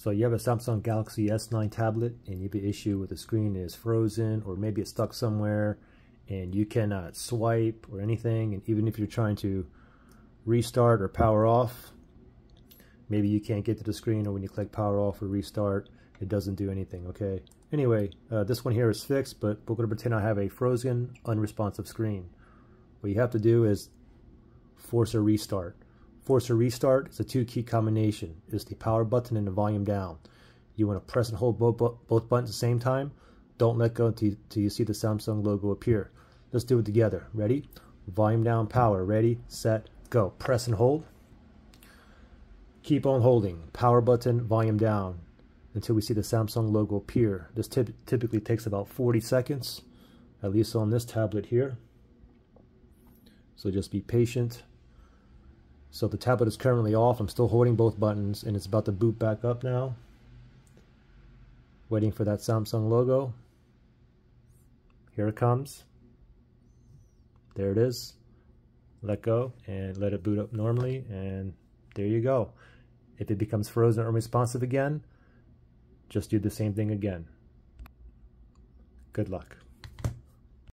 So you have a Samsung Galaxy S9 tablet and you have an issue with the screen is frozen or maybe it's stuck somewhere and you cannot swipe or anything. And even if you're trying to restart or power off maybe you can't get to the screen or when you click power off or restart it doesn't do anything okay? Anyway uh, this one here is fixed but we're to pretend I have a frozen unresponsive screen. What you have to do is force a restart Force a restart is a two key combination. It's the power button and the volume down. You want to press and hold both, both buttons at the same time. Don't let go until, until you see the Samsung logo appear. Let's do it together. Ready? Volume down, power. Ready, set, go. Press and hold. Keep on holding. Power button, volume down until we see the Samsung logo appear. This typically takes about 40 seconds, at least on this tablet here. So just be patient. So the tablet is currently off. I'm still holding both buttons and it's about to boot back up now. Waiting for that Samsung logo. Here it comes. There it is. Let go and let it boot up normally and there you go. If it becomes frozen or unresponsive again, just do the same thing again. Good luck.